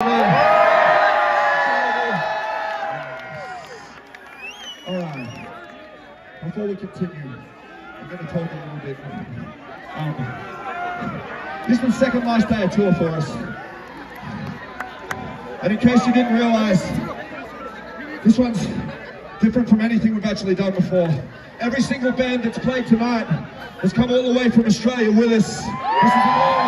All right. Before we continue, I'm going to talk a little bit. Um, this was second last day of tour for us. And in case you didn't realize, this one's different from anything we've actually done before. Every single band that's played tonight has come all the way from Australia with us.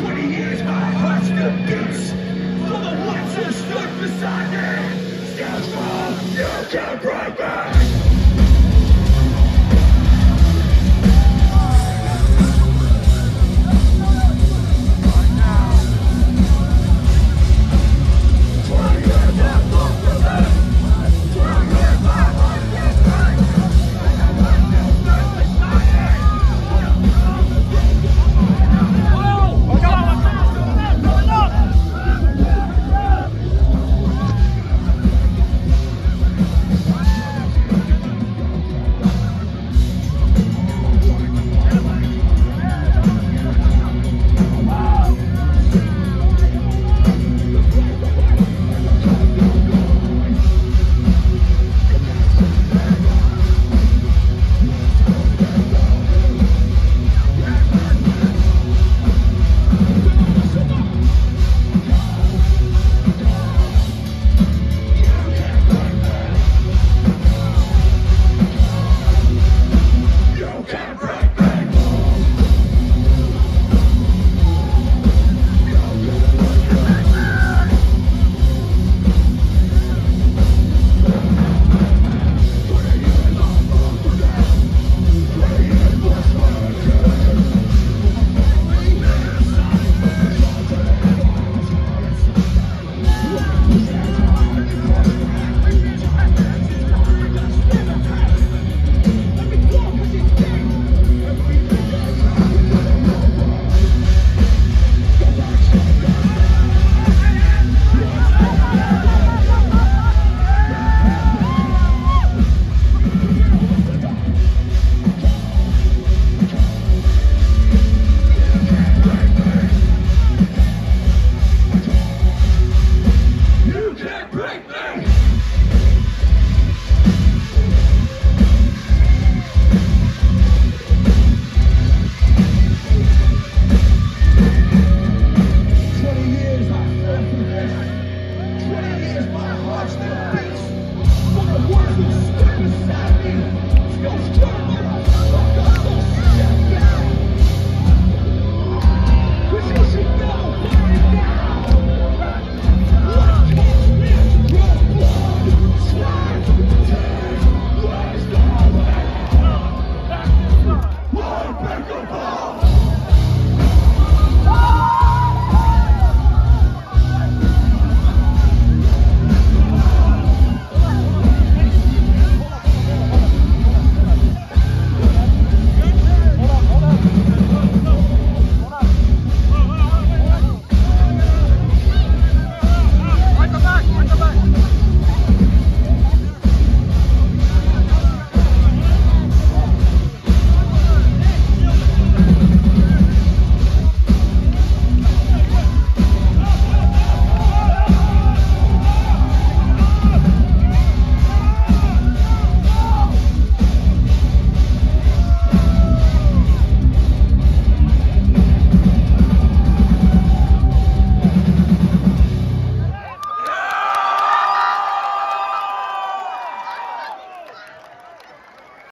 20 years, my heart's still beats for the ones who stood beside me. Strong, you can't break me. Watch me step inside me. Yo, turn me fuck up.